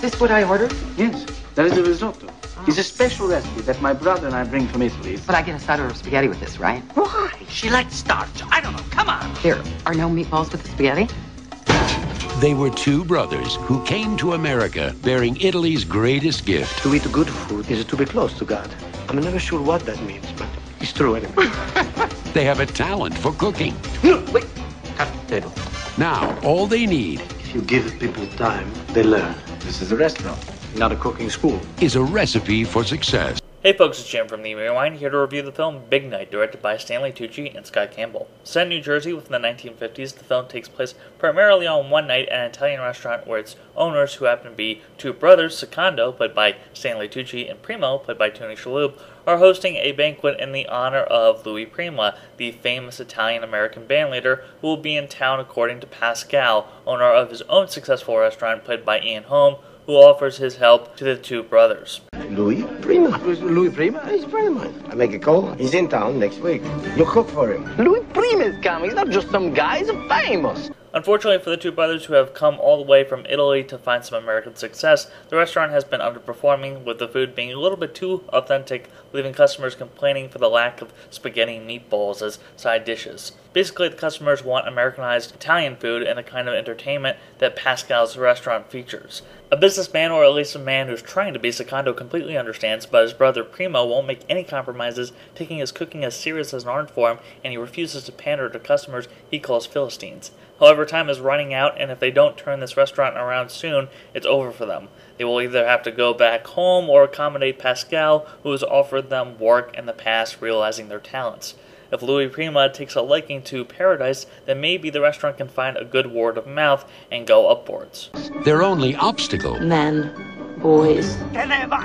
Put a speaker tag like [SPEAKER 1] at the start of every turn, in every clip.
[SPEAKER 1] this what I ordered?
[SPEAKER 2] Yes, that is a risotto. Oh. It's a special recipe that my brother and I bring from Italy.
[SPEAKER 1] But I get a starter of spaghetti with this, right?
[SPEAKER 2] Why? She likes starch. I don't know. Come on.
[SPEAKER 1] There are no meatballs with the spaghetti?
[SPEAKER 3] They were two brothers who came to America bearing Italy's greatest gift.
[SPEAKER 4] To eat good food is to be close to God. I'm never sure what that means, but it's true anyway.
[SPEAKER 3] They have a talent for cooking.
[SPEAKER 4] no, wait. Cut the table.
[SPEAKER 3] Now, all they need
[SPEAKER 4] If you give people time, they learn.
[SPEAKER 2] This is a restaurant, not a cooking school.
[SPEAKER 3] is a recipe for success.
[SPEAKER 5] Hey folks, it's Jim from the Rewind here to review the film Big Night, directed by Stanley Tucci and Scott Campbell. Set in New Jersey within the 1950s, the film takes place primarily on one night at an Italian restaurant where its owners, who happen to be two brothers, Secondo, played by Stanley Tucci, and Primo, played by Tony Shalhoub, are hosting a banquet in the honor of Louis Prima, the famous Italian-American bandleader who will be in town according to Pascal, owner of his own successful restaurant played by Ian Holm, who offers his help to the two brothers.
[SPEAKER 4] Louis Prima. Louis Prima? He's a friend of mine. I make a call. He's in town next week. You cook for him. Louis Prima is coming. He's not just some guy. He's famous.
[SPEAKER 5] Unfortunately for the two brothers who have come all the way from Italy to find some American success, the restaurant has been underperforming, with the food being a little bit too authentic, leaving customers complaining for the lack of spaghetti and meatballs as side dishes. Basically, the customers want Americanized Italian food and the kind of entertainment that Pascal's restaurant features. A businessman, or at least a man who's trying to be, Secondo completely understands, but his brother Primo won't make any compromises, taking his cooking as serious as an art form, and he refuses to pander to customers he calls Philistines. However, time is running out, and if they don't turn this restaurant around soon, it's over for them. They will either have to go back home or accommodate Pascal, who has offered them work in the past, realizing their talents. If Louis Prima takes a liking to Paradise, then maybe the restaurant can find a good word of mouth and go upwards.
[SPEAKER 3] Their only obstacle
[SPEAKER 6] Men, boys,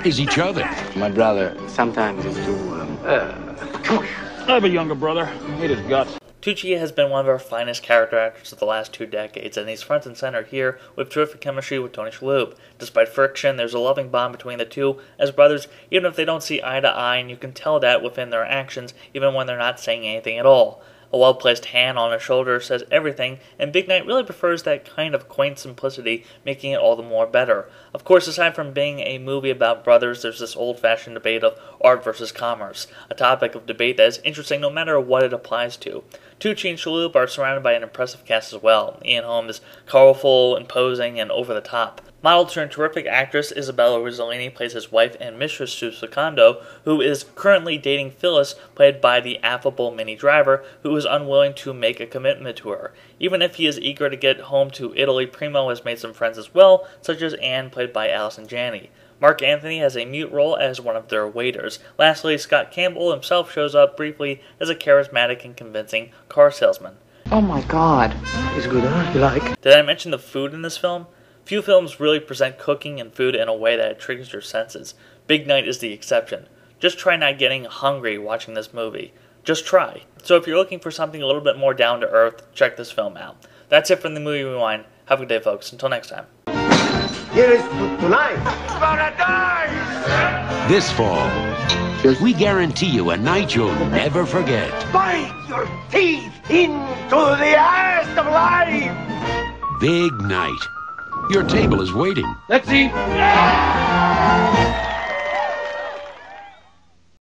[SPEAKER 3] is each other.
[SPEAKER 4] My brother sometimes is too. Um, uh, come on.
[SPEAKER 7] I have a younger brother. Hate his guts.
[SPEAKER 5] Tucci has been one of our finest character actors of the last two decades, and he's front and center here with terrific chemistry with Tony Shalhoub. Despite friction, there's a loving bond between the two as brothers, even if they don't see eye to eye, and you can tell that within their actions, even when they're not saying anything at all. A well placed hand on his shoulder says everything, and Big Night really prefers that kind of quaint simplicity, making it all the more better. Of course, aside from being a movie about brothers, there's this old fashioned debate of art versus commerce, a topic of debate that is interesting no matter what it applies to. Tucci and Shalhoub are surrounded by an impressive cast as well. Ian Holm is colorful, imposing, and over the top. Model turned terrific actress Isabella Rossellini plays his wife and mistress to Secondo, who is currently dating Phyllis, played by the affable Minnie Driver, who is unwilling to make a commitment to her. Even if he is eager to get home to Italy, Primo has made some friends as well, such as Anne, played by Allison Janney. Marc Anthony has a mute role as one of their waiters. Lastly, Scott Campbell himself shows up briefly as a charismatic and convincing car salesman.
[SPEAKER 1] Oh my god.
[SPEAKER 4] It's good, huh? You like?
[SPEAKER 5] Did I mention the food in this film? Few films really present cooking and food in a way that triggers your senses. Big Night is the exception. Just try not getting hungry watching this movie. Just try. So if you're looking for something a little bit more down to earth, check this film out. That's it from the Movie Rewind. Have a good day, folks. Until next time.
[SPEAKER 4] Here is to- tonight.
[SPEAKER 3] This fall, we guarantee you a night you'll never forget.
[SPEAKER 4] Bite your teeth into the ass of life.
[SPEAKER 3] Big night. Your table is waiting.
[SPEAKER 4] Let's eat.